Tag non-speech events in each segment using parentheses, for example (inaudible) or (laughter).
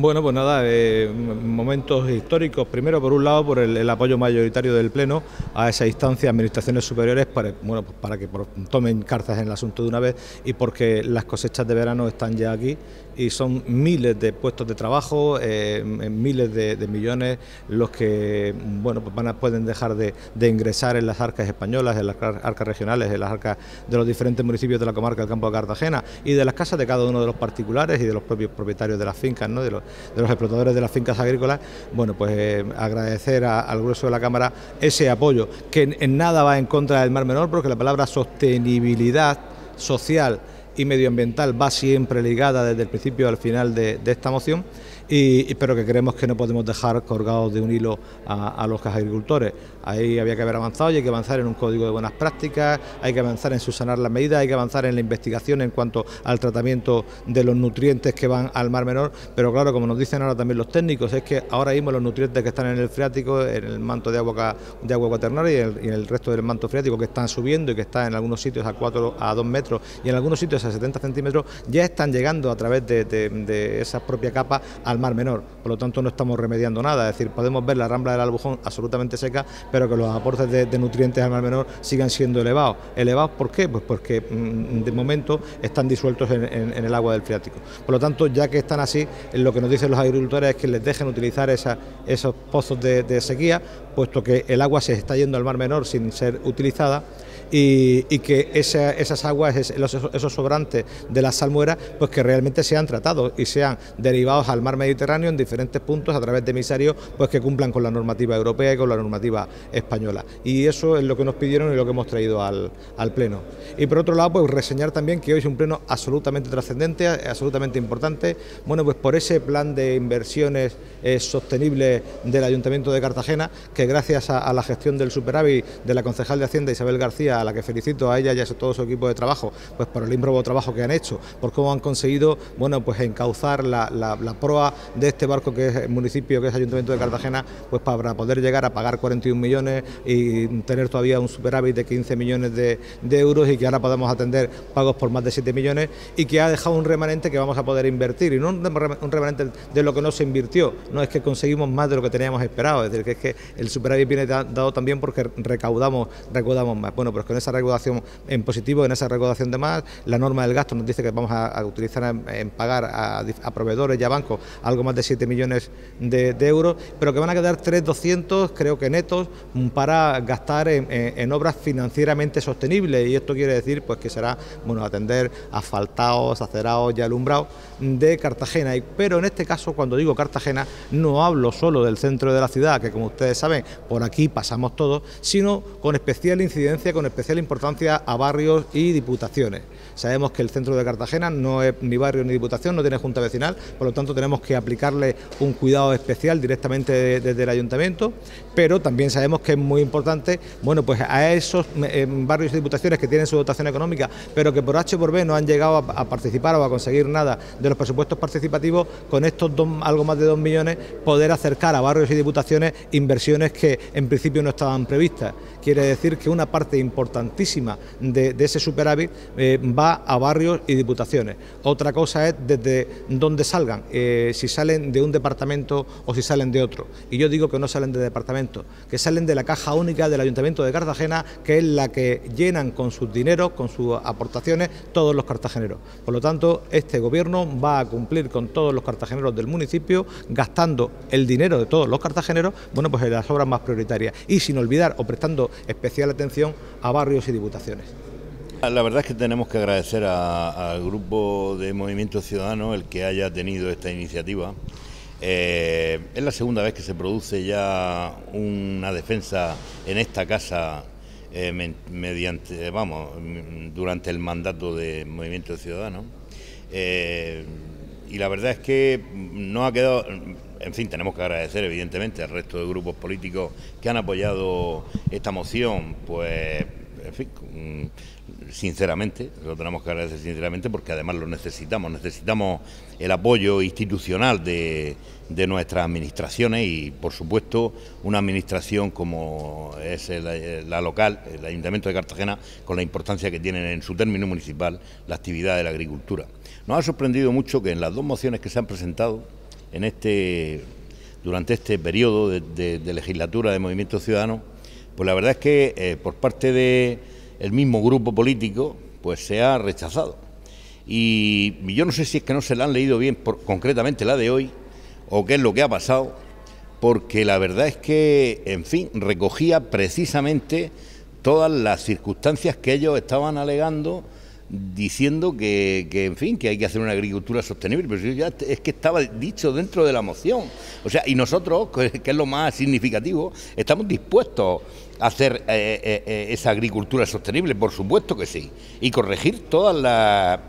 Bueno, pues nada, eh, momentos históricos. Primero, por un lado, por el, apoyo mayoritario del Pleno a esa instancia, administraciones superiores, para, bueno, pues para que tomen cartas en el asunto de una vez y porque las cosechas de verano están ya aquí y son miles de puestos de trabajo, eh, miles de, millones los que bueno, pues van a, pueden dejar de, ingresar en las arcas españolas, en las arcas regionales, en las arcas de los diferentes municipios de la comarca del Campo de Cartagena y de las casas de cada uno de los particulares y de los propios propietarios de las fincas, ¿no? de los de los explotadores de las fincas agrícolas, bueno, pues eh, agradecer al grueso de la Cámara ese apoyo, que en, nada va en contra del Mar Menor, porque la palabra sostenibilidad social y medioambiental va siempre ligada desde el principio al final de esta moción y, pero que creemos que no podemos dejar colgados de un hilo a, los agricultores. Ahí había que haber avanzado y hay que avanzar en un código de buenas prácticas, hay que avanzar en subsanar las medidas, hay que avanzar en la investigación en cuanto al tratamiento de los nutrientes que van al mar menor, pero claro, como nos dicen ahora también los técnicos, es que ahora mismo los nutrientes que están en el freático, en el manto de agua, de agua cuaternaria y, en el resto del manto freático que están subiendo y que está en algunos sitios a 4 a 2 metros y en algunos sitios a 70 centímetros, ya están llegando a través de, de, de esa propia capa al mar menor. Por lo tanto, no estamos remediando nada. Es decir, podemos ver la rambla del Albujón absolutamente seca, pero que los aportes de, nutrientes al mar menor sigan siendo elevados. ¿Elevados por qué? Pues porque mm, de momento están disueltos en, el agua del Friático. Por lo tanto, ya que están así, lo que nos dicen los agricultores es que les dejen utilizar esos pozos de sequía, puesto que el agua se está yendo al mar menor sin ser utilizada y, que esas aguas, esos, sobrantes de la salmuera, pues que realmente sean tratados y sean derivados al mar Mediterráneo en diferentes puntos a través de emisarios pues que cumplan con la normativa europea y con la normativa española. Y eso es lo que nos pidieron y lo que hemos traído al, Pleno. Y por otro lado, pues reseñar también que hoy es un Pleno absolutamente trascendente, absolutamente importante, bueno, pues por ese plan de inversiones eh, sostenibles del Ayuntamiento de Cartagena, que gracias a la gestión del superávit de la concejal de Hacienda Isabel García, a la que felicito a ella y a todo su equipo de trabajo, pues por el ímprobo trabajo que han hecho, por cómo han conseguido, bueno, pues encauzar la, proa de este barco que es el municipio, que es Ayuntamiento de Cartagena, pues para poder llegar a pagar 41 millones y tener todavía un superávit de 15 millones de, euros y que ahora podamos atender pagos por más de 7 millones y que ha dejado un remanente que vamos a poder invertir y no un remanente de lo que no se invirtió, no es que conseguimos más de lo que teníamos esperado, es decir, que es que el superávit viene dado también porque recaudamos, recaudamos más. Bueno, pero con esa recaudación en positivo, en esa recaudación de más, la norma del gasto nos dice que vamos a, utilizar en, pagar a, proveedores y a bancos algo más de 7 millones de, euros, pero que van a quedar 3.200, creo que netos, para gastar en, obras financieramente sostenibles y esto quiere decir pues que será bueno atender asfaltados, acerados y alumbrados de Cartagena. Pero en este caso, cuando digo Cartagena, no hablo solo del centro de la ciudad, que como ustedes saben, por aquí pasamos todos, sino con especial incidencia, con especial importancia a barrios y diputaciones. Sabemos que el centro de Cartagena no es ni barrio ni diputación, no tiene junta vecinal, por lo tanto tenemos que aplicarle un cuidado especial directamente desde el ayuntamiento, pero también sabemos que es muy importante, bueno, pues a esos eh, barrios y diputaciones que tienen su dotación económica, pero que por H por B no han llegado a, participar o a conseguir nada de los presupuestos participativos, con estos algo más de dos millones, poder acercar a barrios y diputaciones inversiones que en principio no estaban previstas. Quiere decir que una parte importantísima de, ese superávit eh, va a barrios y diputaciones. Otra cosa es desde dónde salgan, eh, si salen de un departamento o si salen de otro. Y yo digo que no salen de departamento, que salen de la caja única del Ayuntamiento de Cartagena, que es la que llenan con sus dineros, con sus aportaciones, todos los cartageneros. Por lo tanto, este gobierno va a cumplir con todos los cartageneros del municipio, gastando el dinero de todos los cartageneros, bueno, pues en las obras más prioritarias y sin olvidar o prestando especial atención a barrios y diputaciones. La verdad es que tenemos que agradecer al grupo de Movimiento Ciudadano el que haya tenido esta iniciativa. Eh, es la segunda vez que se produce ya una defensa en esta casa eh, mediante, vamos, durante el mandato de Movimiento Ciudadano. Eh, y la verdad es que no ha quedado, en fin, tenemos que agradecer evidentemente al resto de grupos políticos que han apoyado esta moción, pues en fin, sinceramente, lo tenemos que agradecer sinceramente porque además lo necesitamos, necesitamos el apoyo institucional de, nuestras administraciones y por supuesto una administración como es la local, el Ayuntamiento de Cartagena, con la importancia que tiene en su término municipal la actividad de la agricultura. Nos ha sorprendido mucho que en las dos mociones que se han presentado, en este, durante este periodo de, legislatura de Movimiento Ciudadano, pues la verdad es que eh, por parte del mismo grupo político, pues se ha rechazado. Y yo no sé si es que no se la han leído bien, concretamente la de hoy, o qué es lo que ha pasado, porque la verdad es que, en fin, recogía precisamente todas las circunstancias que ellos estaban alegando diciendo que, en fin, que hay que hacer una agricultura sostenible, pero ya es que estaba dicho dentro de la moción. O sea, y nosotros, (laughs) que es lo más significativo, estamos dispuestos a hacer eh, eh, eh, esa agricultura sostenible, por supuesto que sí, y corregir todas las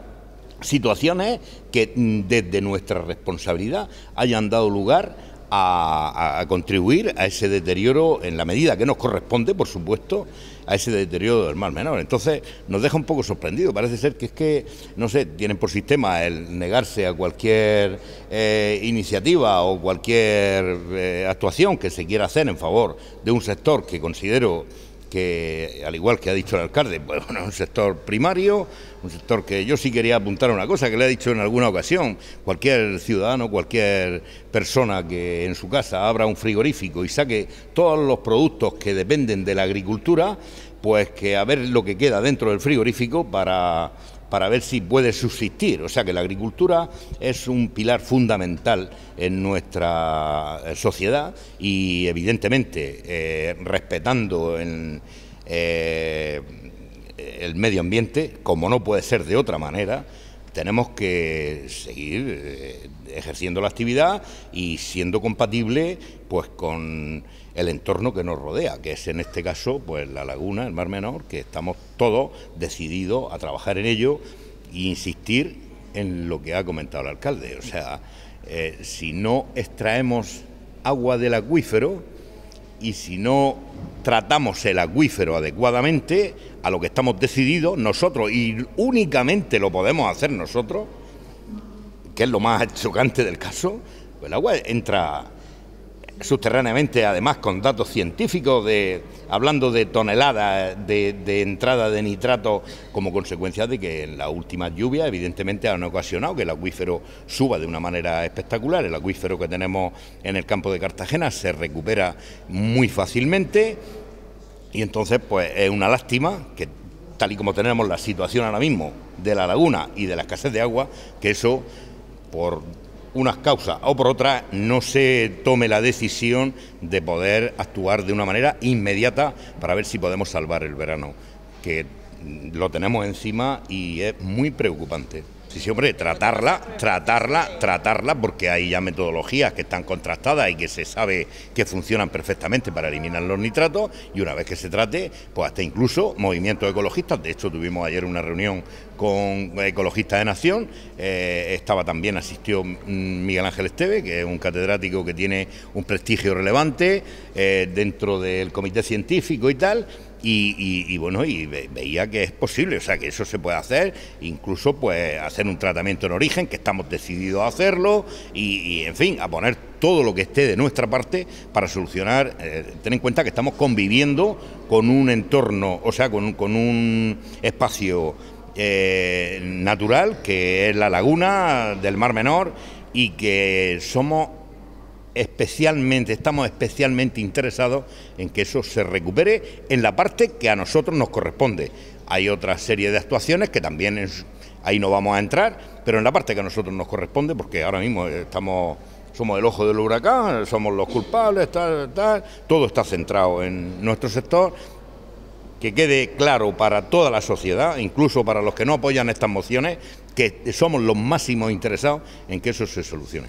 situaciones que mm, desde nuestra responsabilidad hayan dado lugar a, contribuir a ese deterioro en la medida que nos corresponde, por supuesto, a ese deterioro del mar menor. Entonces nos deja un poco sorprendido. Parece ser que es que, no sé, tienen por sistema el negarse a cualquier eh, iniciativa o cualquier eh, actuación que se quiera hacer en favor de un sector que considero que, al igual que ha dicho el alcalde, pues bueno, es (laughs) un sector primario, un sector que yo sí quería apuntar una cosa que le he dicho en alguna ocasión. Cualquier ciudadano, cualquier persona que en su casa abra un frigorífico y saque todos los productos que dependen de la agricultura, pues que a ver lo que queda dentro del frigorífico para para ver si puede subsistir. O sea que la agricultura es un pilar fundamental en nuestra eh, sociedad y evidentemente eh, respetando eh, el medio ambiente, como no puede ser de otra manera, tenemos que seguir ejerciendo la actividad y siendo compatible pues con el entorno que nos rodea, que es en este caso pues la laguna, el Mar Menor, que estamos todos decididos a trabajar en ello e insistir en lo que ha comentado el alcalde. O sea, eh, si no extraemos agua del acuífero y si no tratamos el acuífero adecuadamente a lo que estamos decididos nosotros y únicamente lo podemos hacer nosotros, que es lo más chocante del caso, pues el agua entra subterráneamente, además con datos científicos, de, hablando de toneladas de, entrada de nitrato como consecuencia de que en las últimas lluvias evidentemente han ocasionado que el acuífero suba de una manera espectacular. El acuífero que tenemos en el campo de Cartagena se recupera muy fácilmente y entonces pues es una lástima que tal y como tenemos la situación ahora mismo de la laguna y de la escasez de agua, que eso por unas causas o por otras no se tome la decisión de poder actuar de una manera inmediata para ver si podemos salvar el verano, que lo tenemos encima y es muy preocupante. Sí, sí, hombre, tratarla, tratarla, tratarla, porque hay ya metodologías que están contrastadas y que se sabe que funcionan perfectamente para eliminar los nitratos, y una vez que se trate, pues hasta incluso movimientos ecologistas, de hecho tuvimos ayer una reunión con ecologistas de Nación, eh, estaba también, asistió Miguel Ángel Esteve, que es un catedrático que tiene un prestigio relevante eh, dentro del comité científico y tal, y, bueno, y veía que es posible, o sea, que eso se puede hacer, incluso pues hacer un tratamiento en origen, que estamos decididos a hacerlo, y, en fin, a poner todo lo que esté de nuestra parte para solucionar, eh, ten en cuenta que estamos conviviendo con un entorno, o sea, con, con un espacio eh, natural, que es la laguna del Mar Menor, y que somos especialmente, estamos especialmente interesados en que eso se recupere en la parte que a nosotros nos corresponde. Hay otra serie de actuaciones que también ahí no vamos a entrar, pero en la parte que a nosotros nos corresponde, porque ahora mismo estamos somos el ojo del huracán, somos los culpables, tal, tal, todo está centrado en nuestro sector. Que quede claro para toda la sociedad, incluso para los que no apoyan estas mociones, que somos los máximos interesados en que eso se solucione.